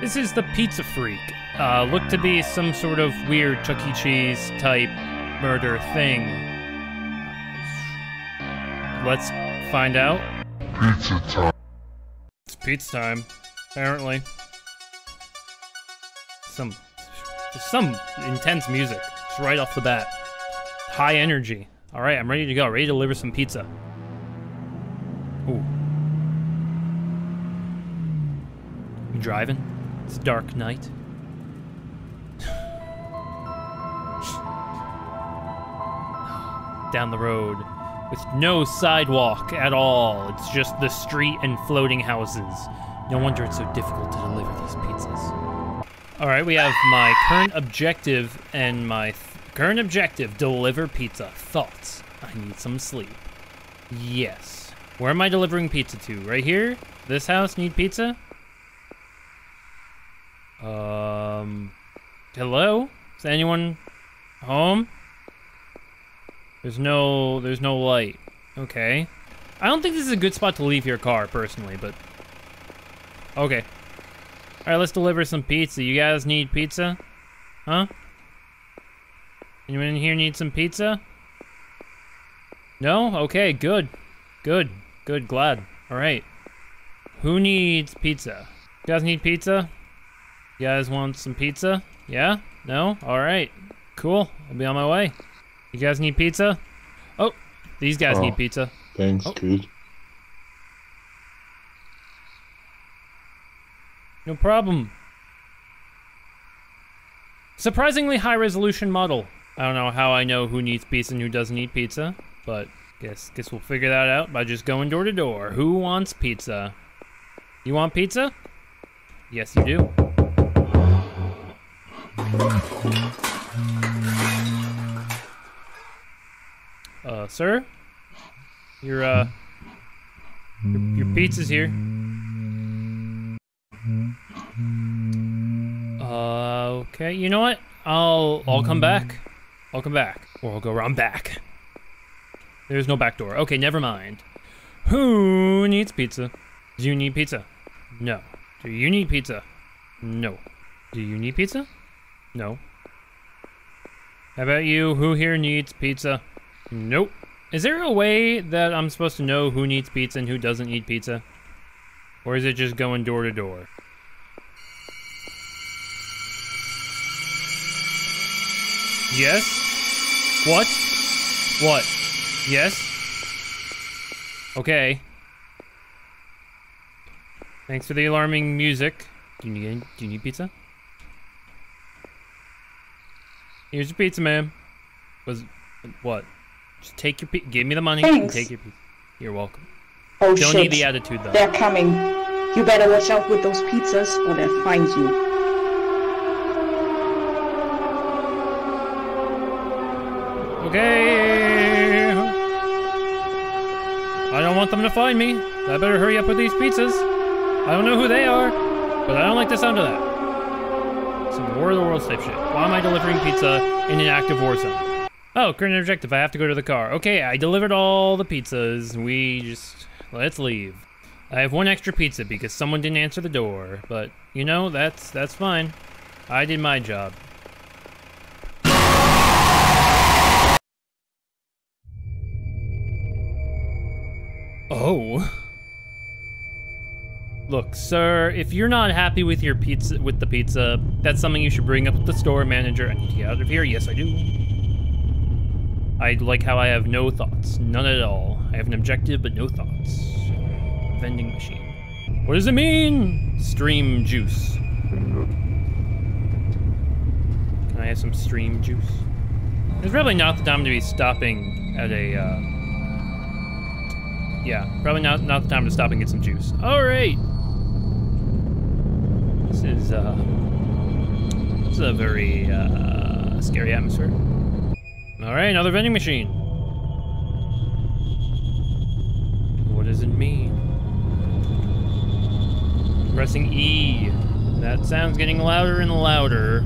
This is the Pizza Freak. Uh, look to be some sort of weird Chuck E. Cheese type murder thing. Let's find out. Pizza time. It's pizza time, apparently. Some, just some intense music, just right off the bat. High energy. All right, I'm ready to go. Ready to deliver some pizza. Ooh. You driving? It's dark night. Down the road with no sidewalk at all. It's just the street and floating houses. No wonder it's so difficult to deliver these pizzas. All right, we have my current objective and my current objective deliver pizza. Thoughts? I need some sleep. Yes. Where am I delivering pizza to? Right here? This house need pizza? Um Hello? Is anyone home? There's no there's no light. Okay. I don't think this is a good spot to leave your car personally, but Okay. Alright, let's deliver some pizza. You guys need pizza? Huh? Anyone in here need some pizza? No? Okay, good. Good. Good, glad. Alright. Who needs pizza? You guys need pizza? You guys want some pizza? Yeah? No? Alright. Cool. I'll be on my way. You guys need pizza? Oh, these guys Oh. need pizza. Thanks, Oh. kid. No problem. Surprisingly high resolution model. I don't know how I know who needs pizza and who doesn't need pizza, but guess guess we'll figure that out by just going door to door. Who wants pizza? You want pizza? Yes, you do. Uh, sir? Your, uh, your, your pizza's here. Uh, okay. You know what? I'll I'll come back. I'll come back, or I'll go around back. There's no back door. Okay, never mind. Who needs pizza? Do you need pizza? No. Do you need pizza? No. Do you need pizza? No. How about you? Who here needs pizza? Nope. Is there a way that I'm supposed to know who needs pizza and who doesn't eat pizza? Or is it just going door to door? Yes? What? What? Yes? Okay. Thanks for the alarming music. Do you need do you need pizza? Here's your pizza, ma'am. Was what? Just take your pizza. give me the money and Thanks. take your pizza. You're welcome. Oh Don't shit. need the attitude though. They're coming. You better watch out with those pizzas or they'll find you. Okay. I don't want them to find me. I better hurry up with these pizzas. I don't know who they are, but I don't like the sound of that. Some War of the Worlds type shit. Why am I delivering pizza in an active war zone? Oh, current objective. I have to go to the car. Okay, I delivered all the pizzas. We just let's leave. I have one extra pizza because someone didn't answer the door, but you know that's that's fine. I did my job. Oh. Look, sir, if you're not happy with your pizza with the pizza, that's something you should bring up with the store manager. I need to get out of here. Yes, I do. I like how I have no thoughts. None at all. I have an objective, but no thoughts. Vending machine. What does it mean? Stream juice. Can I have some stream juice? It's probably not the time to be stopping at a, uh, yeah, probably not not the time to stop and get some juice. All right. This is uh, is a very uh, scary atmosphere. All right, another vending machine. What does it mean? Pressing E. That sound's getting louder and louder.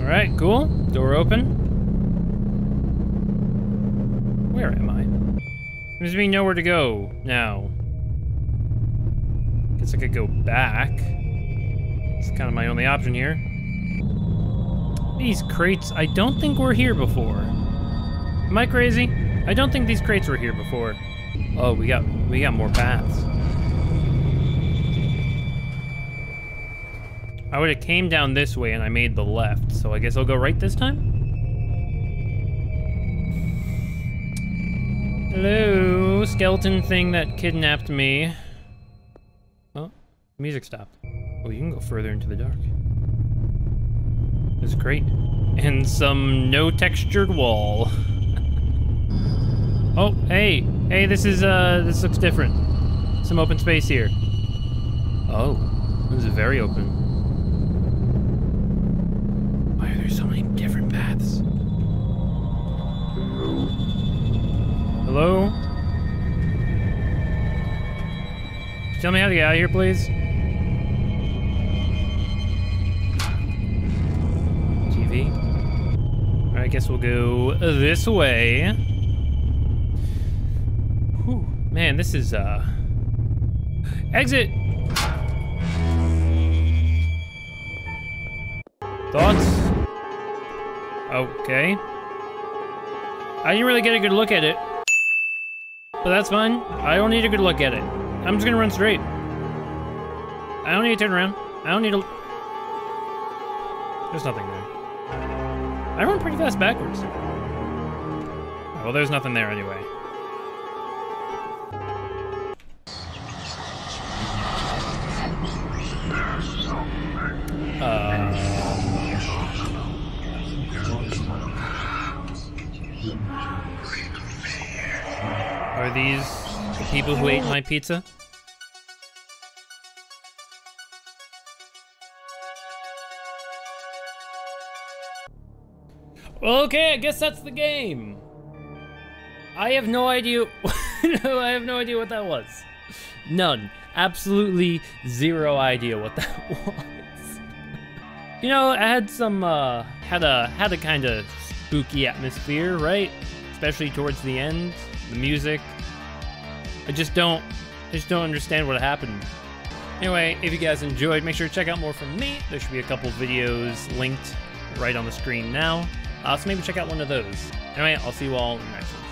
All right, cool. Door open. Where am I? There's me nowhere to go now. Guess I could go back. It's kind of my only option here. These crates, I don't think were here before. Am I crazy? I don't think these crates were here before. Oh, we got we got more paths. I would have came down this way and I made the left, so I guess I'll go right this time? Hello, skeleton thing that kidnapped me. Oh, music stopped. Oh, you can go further into the dark. Is great. And some no textured wall. oh, hey, hey, this is, uh, this looks different. Some open space here. Oh, this is very open. Why are there so many different paths? Hello? Tell me how to get out of here, please. TV. Alright, I guess we'll go this way. Whew. Man, this is, uh... Exit! Thoughts? Okay. I didn't really get a good look at it. But that's fine. I don't need a good look at it. I'm just gonna run straight. I don't need to turn around. I don't need to... There's nothing there. I run pretty fast backwards. Well, there's nothing there anyway. Uh, are these the people who ate my pizza? Okay, I guess that's the game. I have no idea. no, I have no idea what that was. None. Absolutely zero idea what that was. you know, I had some uh had a had a kind of spooky atmosphere, right? Especially towards the end, the music. I just don't I just don't understand what happened. Anyway, if you guys enjoyed, make sure to check out more from me. There should be a couple videos linked right on the screen now. Uh, so maybe check out one of those. Anyway, I'll see you all next one.